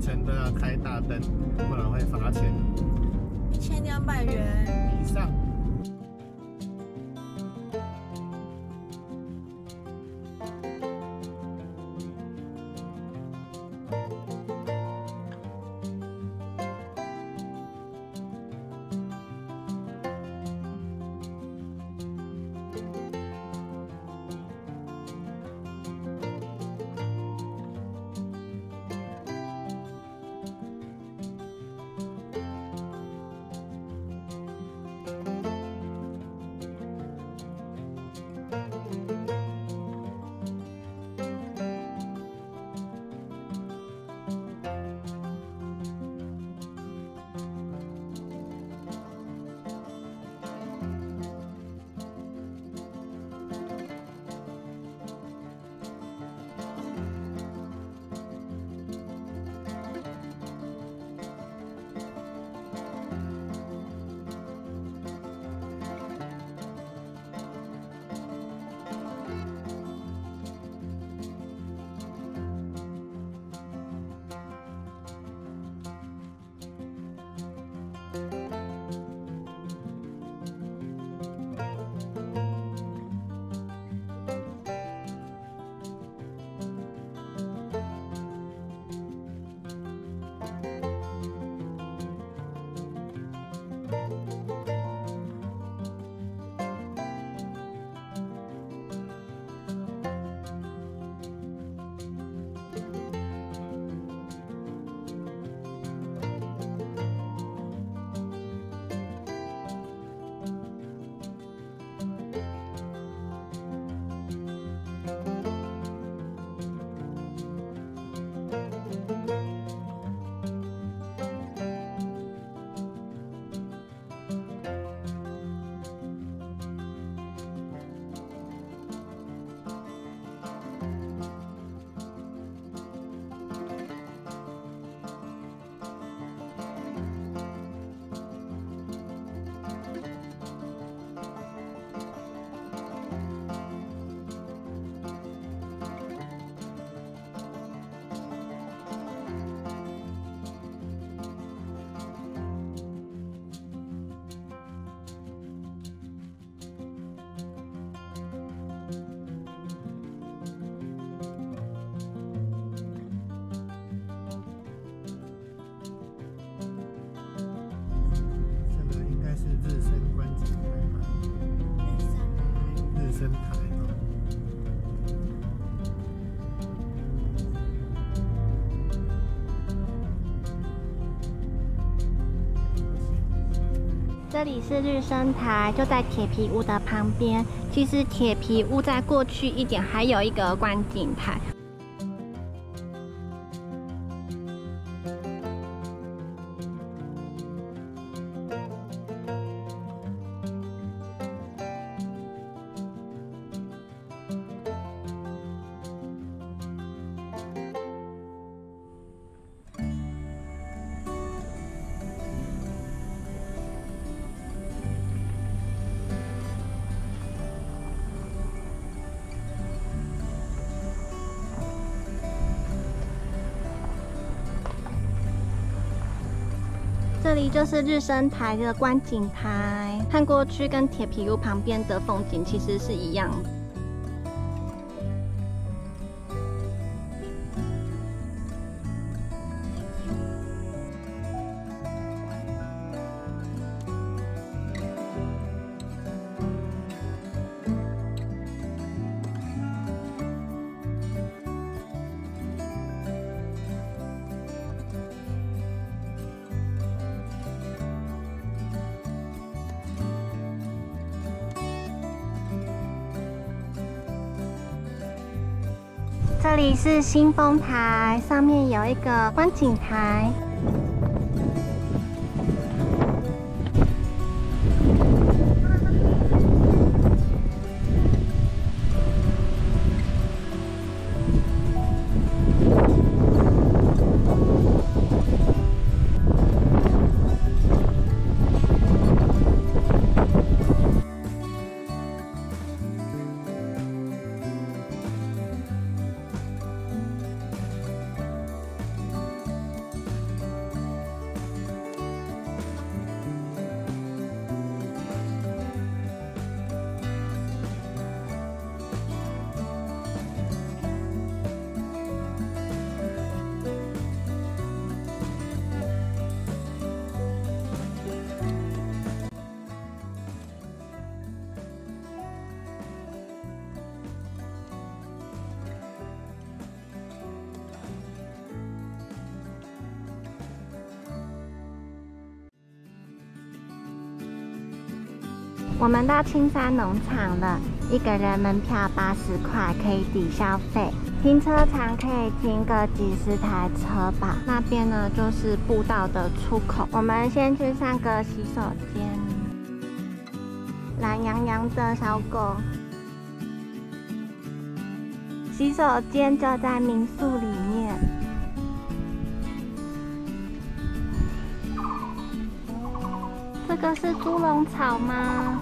行程都要开大灯，不然会罚钱。一千两百元以上。这里是绿生台，就在铁皮屋的旁边。其实铁皮屋在过去一点还有一个观景台。这里就是日升台的观景台，看过去跟铁皮屋旁边的风景其实是一样的。这里是新丰台，上面有一个观景台。我们到青山农场了，一个人门票八十块，可以抵消费。停车场可以停个几十台车吧。那边呢就是步道的出口，我们先去上个洗手间。懒洋洋的小狗，洗手间就在民宿里面。这个是猪笼草吗？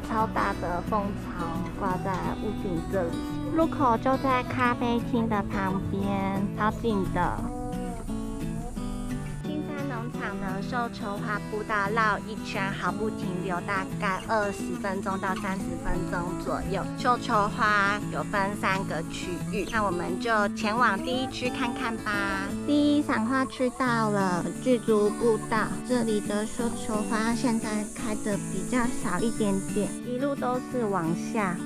超大的蜂巢挂在屋顶这里，入口就在咖啡厅的旁边，超近的。绣球花步道绕一圈，毫不停留，大概二十分钟到三十分钟左右。绣球花有分三个区域，那我们就前往第一区看看吧。第一赏花区到了，巨竹步道，这里的绣球花现在开的比较少一点点，一路都是往下。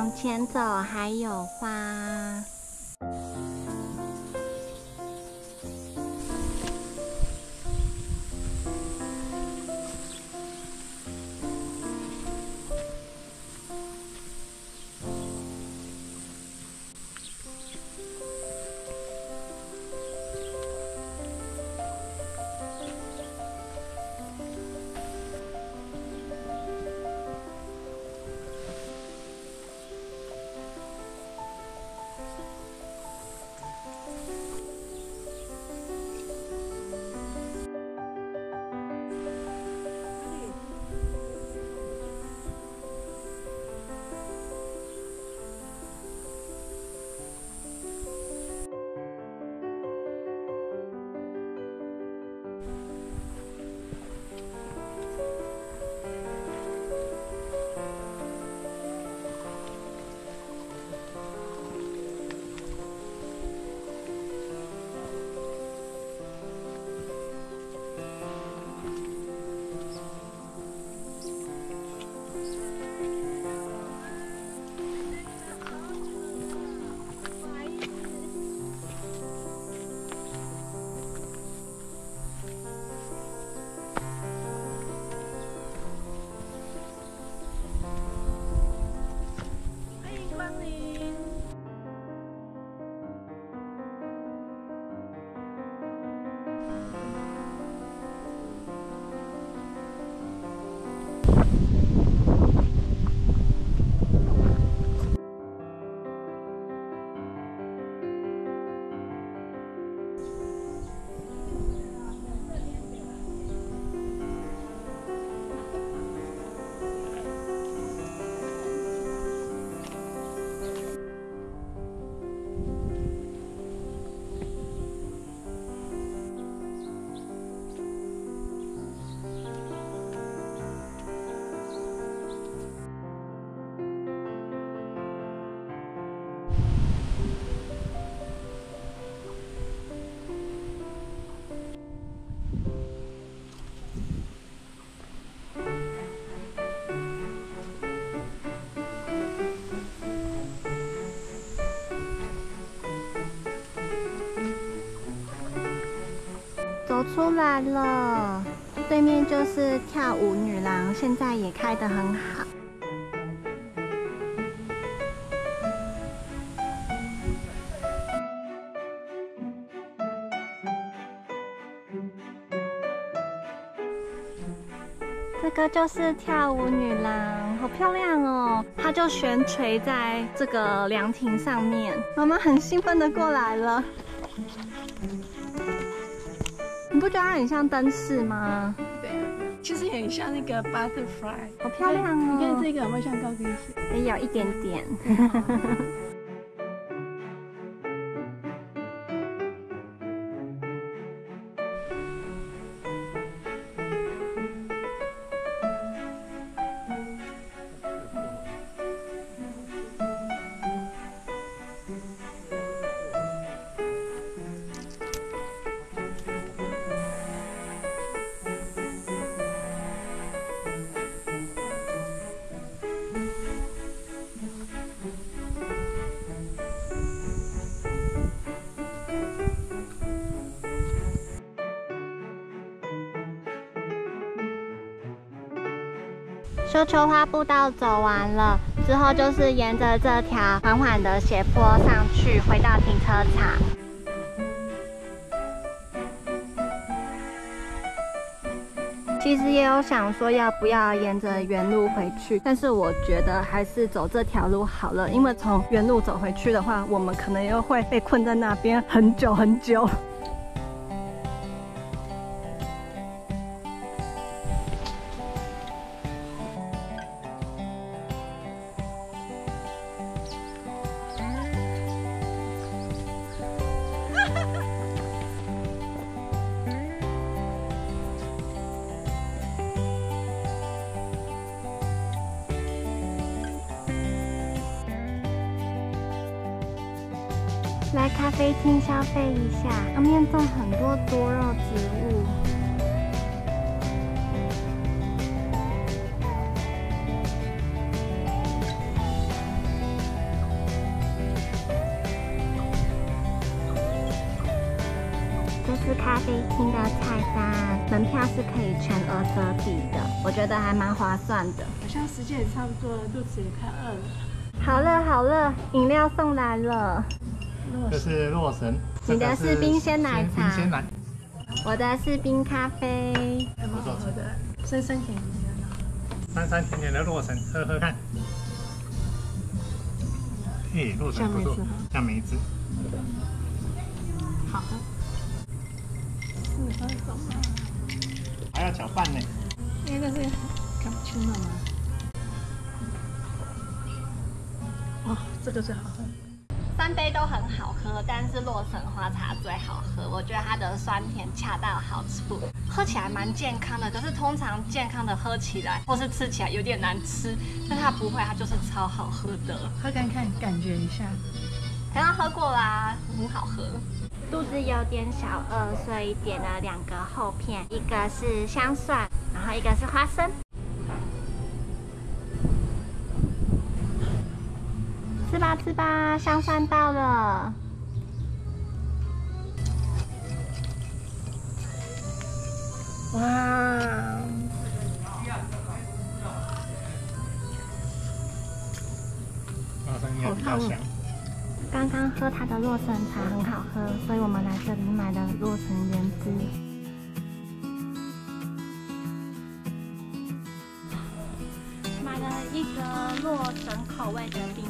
往前走，还有花。走出来了，对面就是跳舞女郎，现在也开得很好。这个就是跳舞女郎，好漂亮哦！她就悬垂在这个凉亭上面，妈妈很兴奋的过来了。你不觉得它很像灯饰吗？对，其实很像那个 butterfly，好漂亮哦！你看这个有没有像高跟鞋？也有一点点。绣球花步道走完了之后，就是沿着这条缓缓的斜坡上去，回到停车场。其实也有想说要不要沿着原路回去，但是我觉得还是走这条路好了，因为从原路走回去的话，我们可能又会被困在那边很久很久。来咖啡厅消费一下，旁边种很多多肉植物。这是咖啡厅的菜单，门票是可以全额折抵的，我觉得还蛮划算的。好像时间也差不多了，肚子也快饿了。好了好了，饮料送来了。这是洛神，你的是冰鲜奶茶，冰鲜奶，我的是冰咖啡，还蛮好喝的，酸酸甜甜的。酸酸甜甜的洛神，喝喝看。嘿，洛神不错，像梅子，好喝。四分钟啊，还要搅拌呢。因为这是卡布奇诺吗？哦，这个最好喝。三杯都很好喝，但是洛神花茶最好喝。我觉得它的酸甜恰到好处，喝起来蛮健康的。可是通常健康的喝起来或是吃起来有点难吃，但它不会，它就是超好喝的。喝看看，感觉一下。刚刚喝过啦，很好喝。肚子有点小饿，所以点了两个厚片，一个是香蒜，然后一个是花生。吃吧吃吧，香蒜到了。哇！花生应该比较香。刚刚喝它的洛神茶很好喝，所以我们来这里买了洛神原汁。买了一个洛神口味的冰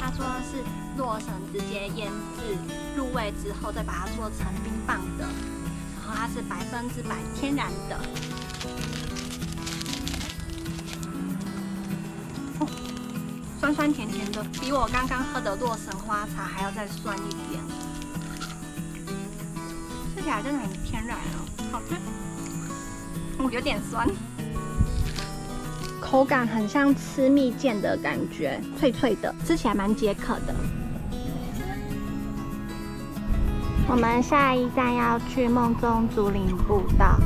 他说是洛神直接腌制入味之后再把它做成冰棒的，然后它是百分之百天然的。酸酸甜甜的，比我刚刚喝的洛神花茶还要再酸一点，吃起来真的很天然哦，好吃。哦，有点酸。口感很像吃蜜饯的感觉，脆脆的，吃起来蛮解渴的。我们下一站要去梦中竹林步道，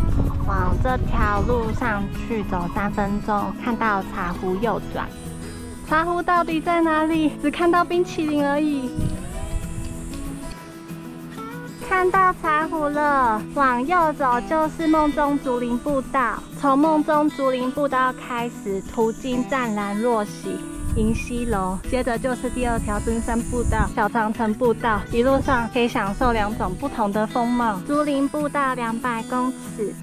往这条路上去走三分钟，看到茶壶右转。茶壶到底在哪里？只看到冰淇淋而已。看到茶壶了，往右走就是梦中竹林步道。从梦中竹林步道开始，途经湛蓝若溪、银溪楼，接着就是第二条登山步道——小长城步道。一路上可以享受两种不同的风貌。竹林步道两百公尺，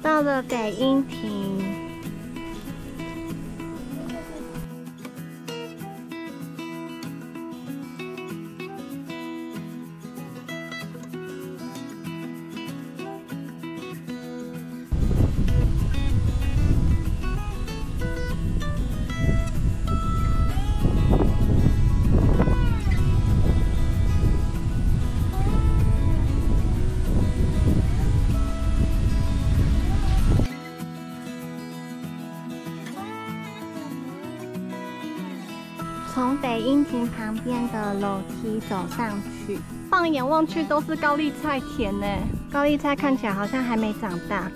到了北音亭。旁边的楼梯走上去，放眼望去都是高丽菜田呢。高丽菜看起来好像还没长大。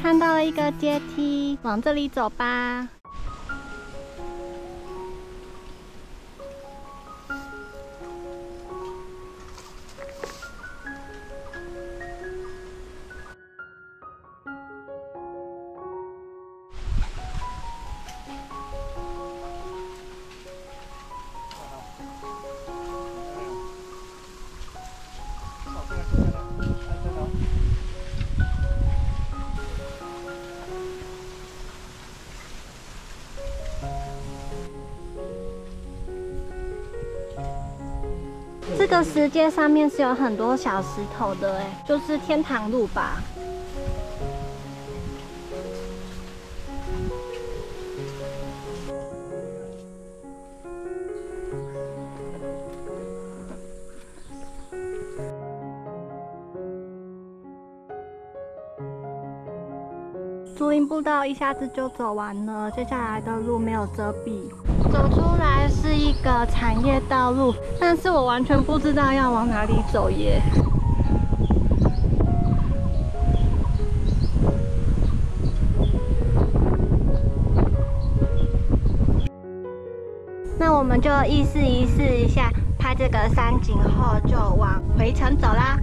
看到了一个阶梯，往这里走吧。这个石阶上面是有很多小石头的，哎，就是天堂路吧。道一下子就走完了，接下来的路没有遮蔽，走出来是一个产业道路，但是我完全不知道要往哪里走耶。那我们就意思意思一下，拍这个山景后就往回程走啦。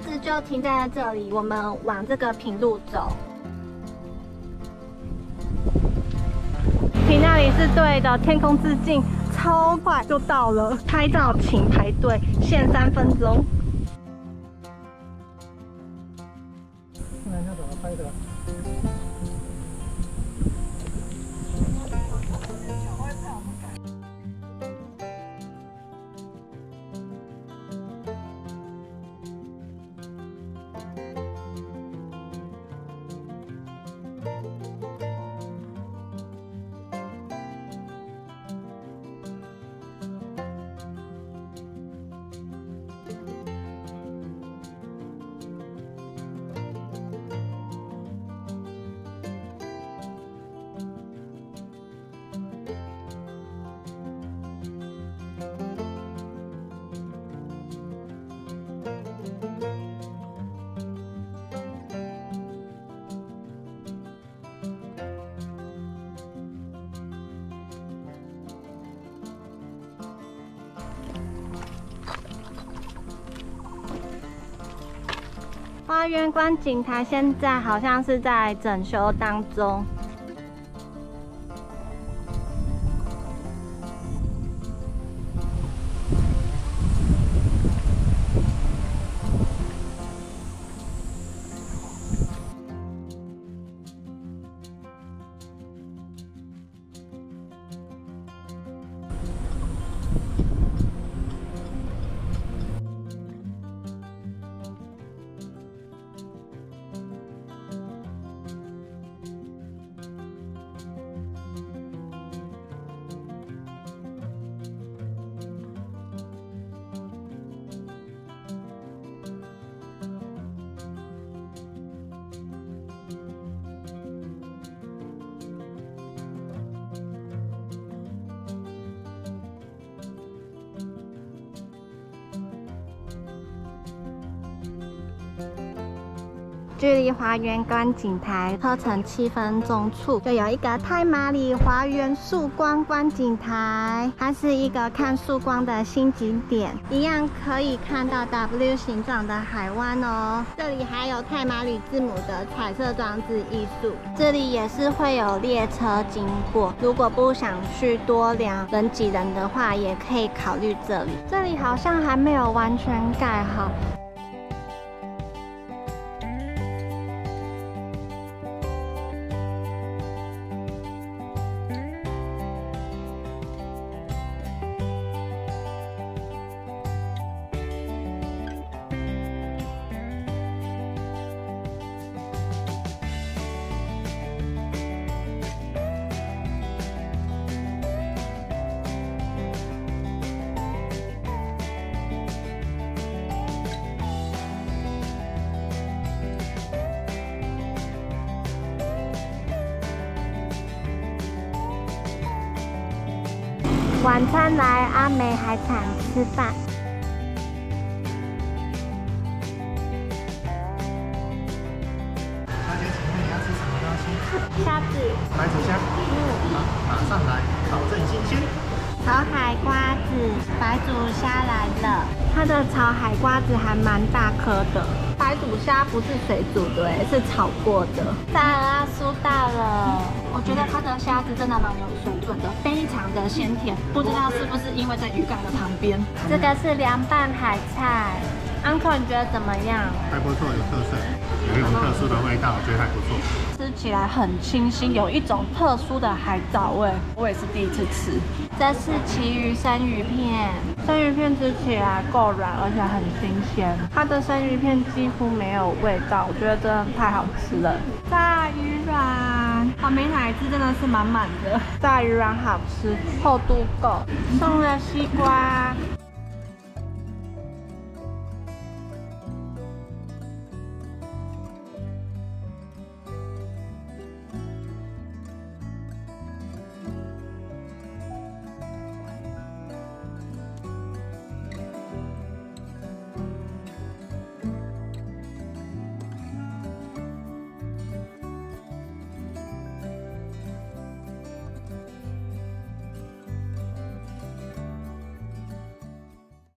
车就停在这里，我们往这个平路走。停那里是对的，天空之镜，超快就到了。拍照请排队，限三分钟。花园观景台现在好像是在整修当中。距离花园观景台车程七分钟处，就有一个太麻里花园树光观景台，它是一个看树光的新景点，一样可以看到 W 形状的海湾哦。这里还有太麻里字母的彩色装置艺术，这里也是会有列车经过。如果不想去多良人挤人的话，也可以考虑这里。这里好像还没有完全盖好。晚餐来阿美海产吃饭。大姐，请问你要吃什么东西？虾子、白煮虾。嗯。好，马上来，保证新鲜。炒海瓜子、白煮虾来了。它的炒海瓜子还蛮大颗的。白煮虾不是水煮的，哎，是炒过的。大阿叔到了，我觉得它的虾子真的蛮有水准的，非常的鲜甜。不知道是不是因为在渔港的旁边。这个是凉拌海菜，uncle 你觉得怎么样？还不错，有特色，有一种特殊的味道，我觉得还不错。吃起来很清新，有一种特殊的海藻味，我也是第一次吃。这是旗鱼生鱼片，生鱼片吃起来够软，而且很新鲜。它的生鱼片几乎没有味道，我觉得真的太好吃了。炸鱼软，草莓奶汁真的是满满的，炸鱼软好吃，厚度够。送了西瓜，